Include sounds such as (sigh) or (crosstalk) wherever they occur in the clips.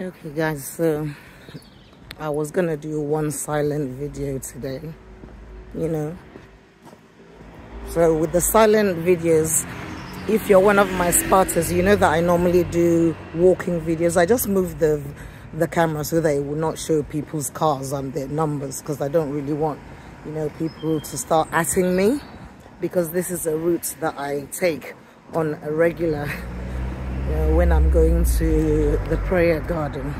okay guys so i was gonna do one silent video today you know? So with the silent videos if you're one of my spotters you know that i normally do walking videos. I just move the the camera so it will not show people's cars and their numbers because i don't really want you know people to start asking me because this is a route that i take on a regular know, when i'm going to the prayer garden.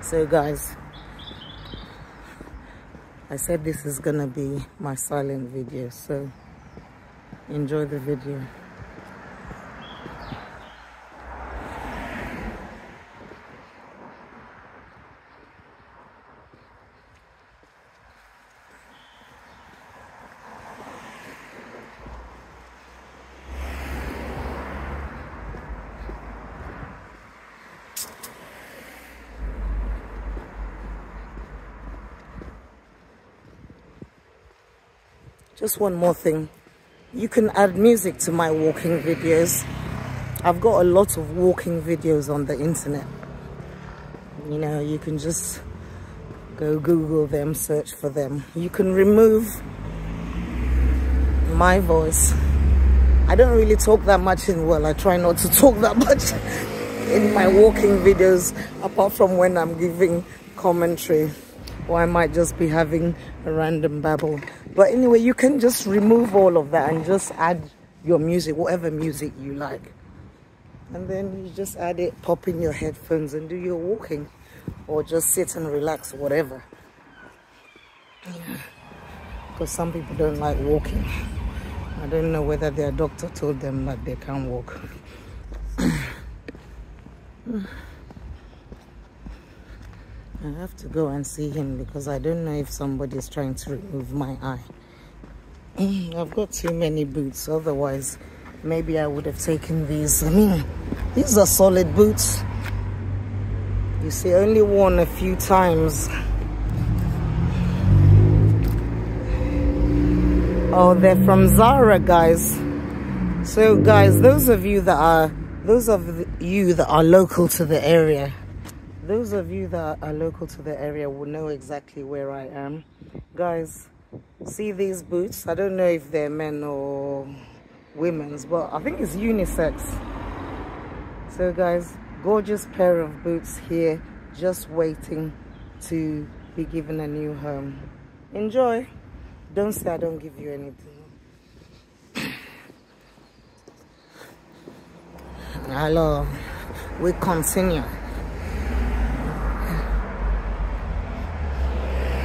So guys i said this is gonna be my silent video so enjoy the video just one more thing. You can add music to my walking videos. I've got a lot of walking videos on the internet. You know you can just go google them search for them. You can remove my voice. I don't really talk that much in well i try not to (laughs) talk that much in my walking videos apart from when i'm giving commentary. Or I might just be having a random babble. But anyway, you can just remove all of that and just add your music, whatever music you like. And then you just add it, pop in your headphones and do your walking. Or just sit and relax, whatever. (sighs) Because some people don't like walking. I don't know whether their doctor told them that they can't walk. (clears throat) I have to go and see him because I don't know if somebody is trying to remove my eye. (clears throat) I've got too many boots, otherwise maybe I would have taken these. I mean, these are solid boots. You see, only worn a few times. Oh, they're from Zara, guys. So, guys, those of you that are, those of you that are local to the area, those of you that are local to the area will know exactly where I am. Guys, see these boots? I don't know if they're men or women's, but I think it's unisex. So guys, gorgeous pair of boots here, just waiting to be given a new home. Enjoy. Don't say I don't give you anything. (coughs) Hello, we continue.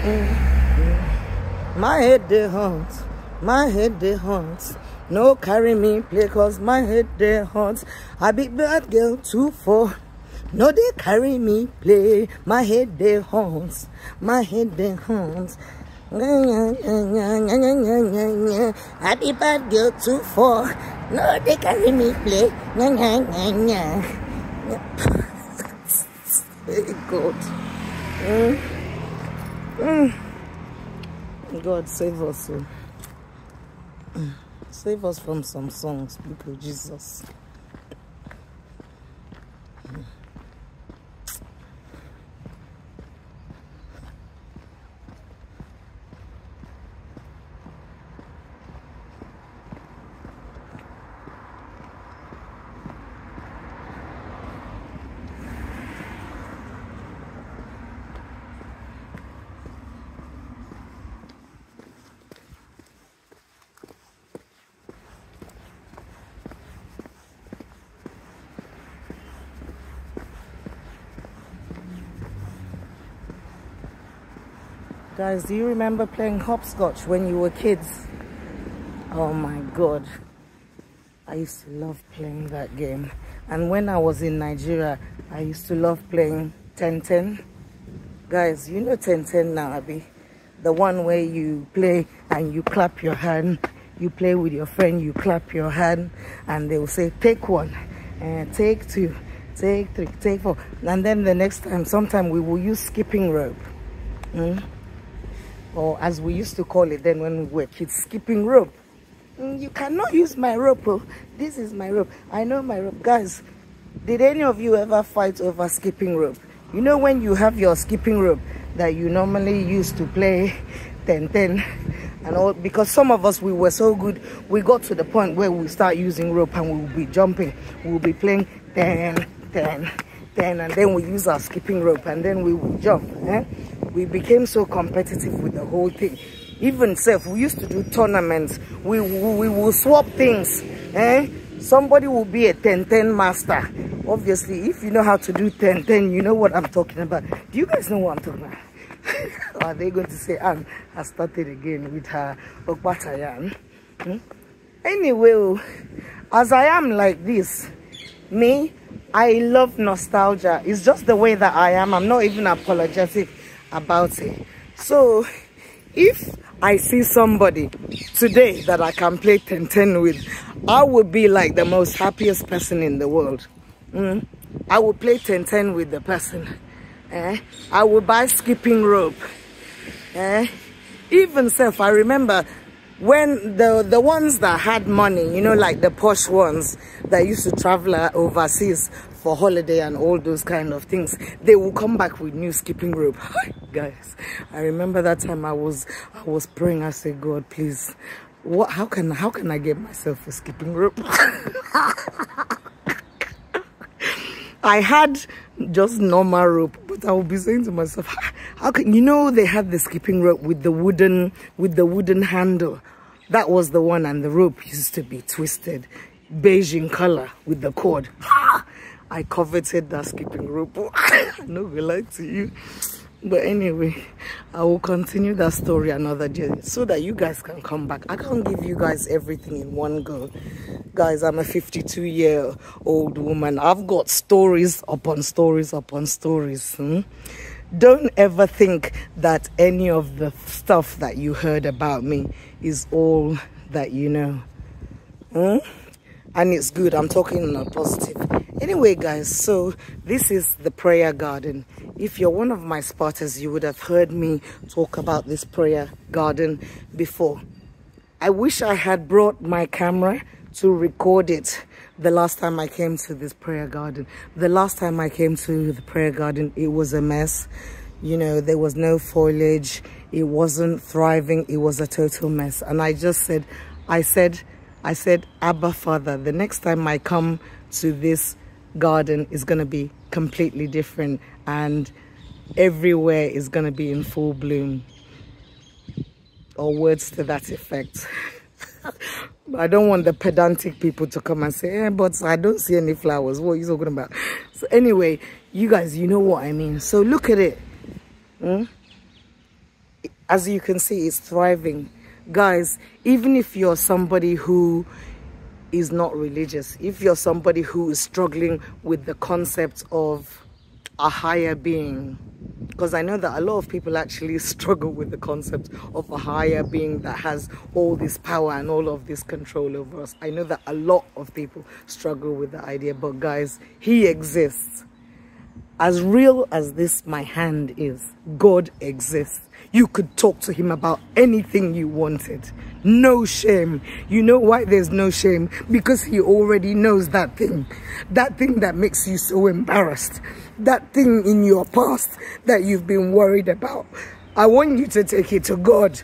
My head they haunts, my head they haunts. No carry me play cause my head they haunts. I be bad girl two four. No they carry me play. My head they haunts, my head they haunts. I be bad girl two four. No they carry me play. (laughs) Very good. Mm. (sighs) God save us. Oh. (sighs) Save us from some songs, people, Jesus. Guys, do you remember playing hopscotch when you were kids? Oh my god. I used to love playing that game. And when I was in Nigeria, I used to love playing 10-10. Guys, you know 10-10 now, Abby? The one where you play and you clap your hand. You play with your friend, you clap your hand. And they will say, take one, and take two, take three, take four. And then the next time, sometime we will use skipping rope. Mm? Or as we used to call it then when we were kids, skipping rope. Mm, you cannot use my rope. Oh. This is my rope. I know my rope. Guys, did any of you ever fight over skipping rope? You know when you have your skipping rope that you normally use to play (laughs) 10 10 and all because some of us we were so good we got to the point where we start using rope and we'll be jumping we'll be playing 10 10 10 and then we use our skipping rope and then we will jump eh? We became so competitive with the whole thing even self we used to do tournaments we, we, we will swap things eh? somebody will be a 10 10 master obviously if you know how to do 10 10 you know what i'm talking about do you guys know what i'm talking about (laughs) are they going to say Anne has started again with her Okbatayan? Hmm? Anyway, oh, as I am like this, me, I love nostalgia. It's just the way that I am. I'm not even apologetic about it. So, if I see somebody today that I can play 10-10 with, I would be like the most happiest person in the world. Mm? I would play 10-10 with the person. Eh? I would buy skipping rope. Eh? Even self, I remember when the the ones that had money, you know, like the posh ones that used to travel overseas for holiday and all those kind of things, they will come back with new skipping rope. (laughs) Guys, I remember that time I was I was praying. I said, God, please, what? How can how can I get myself a skipping rope? (laughs) I had just normal rope, but I would be saying to myself, how can you know they had the skipping rope with the wooden with the wooden handle? That was the one, and the rope used to be twisted, beige in color with the cord. (laughs) I coveted that skipping rope. (laughs) no good lie to you. But anyway, I will continue that story another day so that you guys can come back. I can't give you guys everything in one go. Guys, I'm a 52 year old woman. I've got stories upon stories upon stories. Hmm? Don't ever think that any of the stuff that you heard about me is all that you know. Hmm? And it's good. I'm talking in a positive. Anyway guys so this is the prayer garden. If you're one of my spotters you would have heard me talk about this prayer garden before. I wish i had brought my camera to record it the last time i came to this prayer garden. The last time i came to the prayer garden it was a mess. You know there was no foliage. It wasn't thriving. It was a total mess. And i just said i said i said abba father the next time i come to this garden is going to be completely different and everywhere is going to be in full bloom or words to that effect (laughs) I don't want the pedantic people to come and say, eh, but I don't see any flowers. What are you talking about? So anyway, you guys, you know what I mean. So look at it. Hmm? As you can see, it's thriving. Guys, even if you're somebody who is not religious, if you're somebody who is struggling with the concept of a higher being, because I know that a lot of people actually (laughs) struggle with the concept of a higher being that has all this power and all of this control over us. I know that a lot of people struggle with the idea, but guys, he exists. As real as this my hand is, God exists. You could talk to him about anything you wanted. No shame. You know why there's no shame? Because he already knows that thing. That thing that makes you so embarrassed. That thing in your past that you've been worried about. I want you to take it to God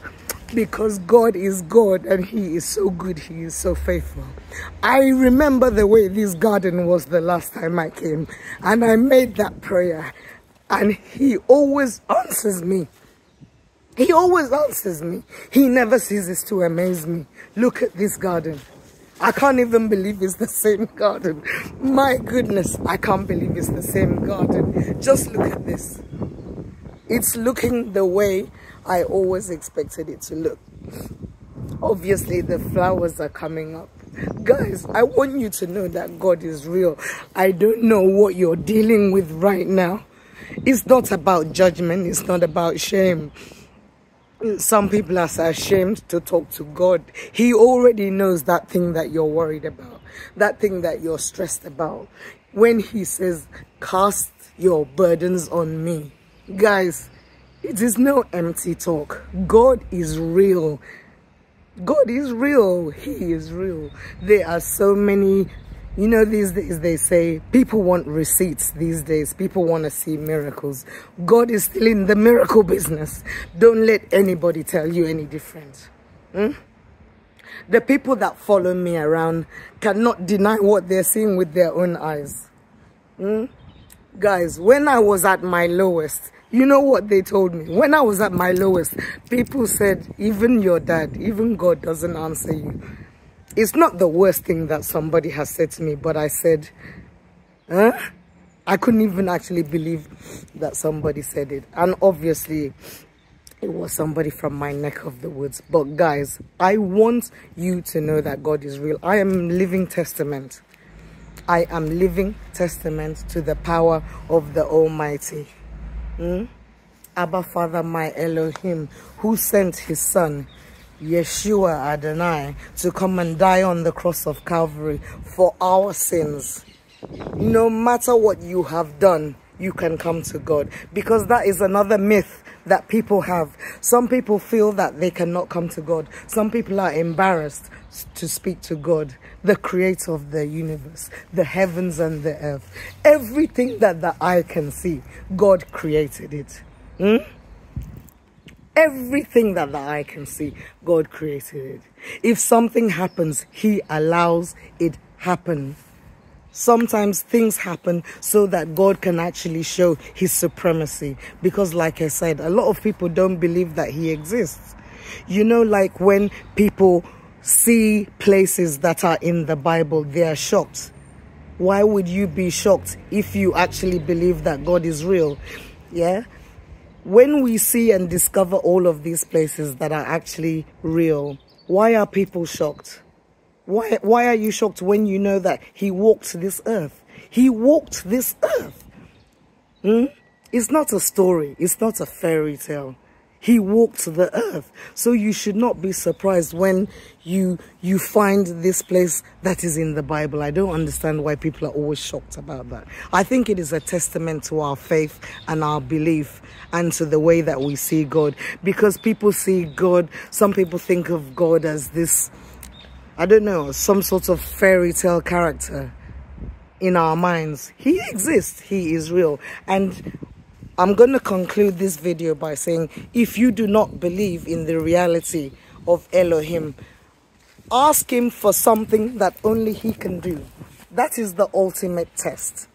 because God is God and He is so good, He is so faithful. I remember the way this garden was the last time I came and I made that prayer and He always answers me. He always answers me. He never ceases to amaze me. Look at this garden. I can't even believe it's the same garden. My goodness, I can't believe it's the same garden. Just look at this. It's looking the way I always expected it to look. Obviously, the flowers are coming up. Guys, I want you to know that God is real. I don't know what you're dealing with right now. It's not about judgment. It's not about shame some people are ashamed to talk to God. He already knows that thing that you're worried about, that thing that you're stressed about. When he says, cast your burdens on me. Guys, it is no empty talk. God is real. God is real. He is real. There are so many You know, these days they say people want receipts these days. People want to see miracles. God is still in the miracle business. Don't let anybody tell you any different. Hmm? The people that follow me around cannot deny what they're seeing with their own eyes. Hmm? Guys, when I was at my lowest, you know what they told me? When I was at my lowest, people said, even your dad, even God doesn't answer you. It's not the worst thing that somebody has said to me, but I said, huh? I couldn't even actually believe that somebody said it. And obviously, it was somebody from my neck of the woods. But guys, I want you to know that God is real. I am living testament. I am living testament to the power of the Almighty. Hmm? Abba Father, my Elohim, who sent his son, Yeshua Adonai, to come and die on the cross of Calvary for our sins. No matter what you have done, you can come to God. Because that is another myth that people have. Some people feel that they cannot come to God. Some people are embarrassed to speak to God, the creator of the universe, the heavens and the earth. Everything that the eye can see, God created it. Hmm? Everything that the eye can see, God created it. If something happens, He allows it happen. Sometimes things happen so that God can actually show His supremacy. Because, like I said, a lot of people don't believe that He exists. You know, like when people see places that are in the Bible, they are shocked. Why would you be shocked if you actually believe that God is real? Yeah? When we see and discover all of these places that are actually real, why are people shocked? Why, why are you shocked when you know that he walked this earth? He walked this earth. Hmm? It's not a story. It's not a fairy tale. He walked the earth. So you should not be surprised when you you find this place that is in the Bible. I don't understand why people are always shocked about that. I think it is a testament to our faith and our belief and to the way that we see God. Because people see God, some people think of God as this, I don't know, some sort of fairy tale character in our minds. He exists. He is real. And I'm going to conclude this video by saying if you do not believe in the reality of Elohim, ask him for something that only he can do. That is the ultimate test.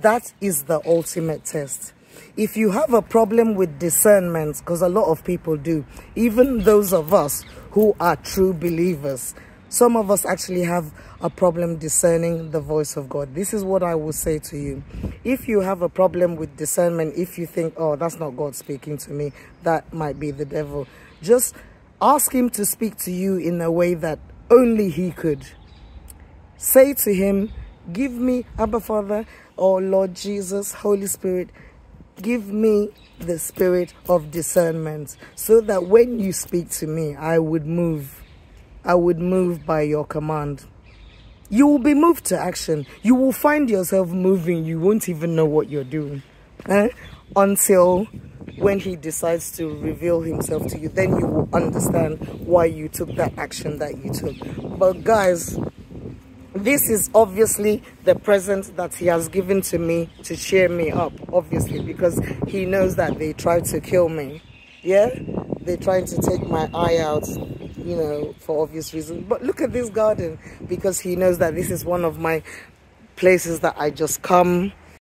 That is the ultimate test. If you have a problem with discernment, because a lot of people do, even those of us who are true believers, some of us actually have a problem discerning the voice of God. This is what I will say to you. If you have a problem with discernment, if you think, oh, that's not God speaking to me, that might be the devil, just ask him to speak to you in a way that only he could. Say to him, give me, Abba Father, or Lord Jesus, Holy Spirit, give me the spirit of discernment so that when you speak to me, I would move I would move by your command. You will be moved to action. You will find yourself moving. You won't even know what you're doing. Eh? Until when he decides to reveal himself to you, then you will understand why you took that action that you took. But guys, this is obviously the present that he has given to me to cheer me up, obviously, because he knows that they tried to kill me. Yeah? They tried to take my eye out you know, for obvious reasons. But look at this garden because he knows that this is one of my places that I just come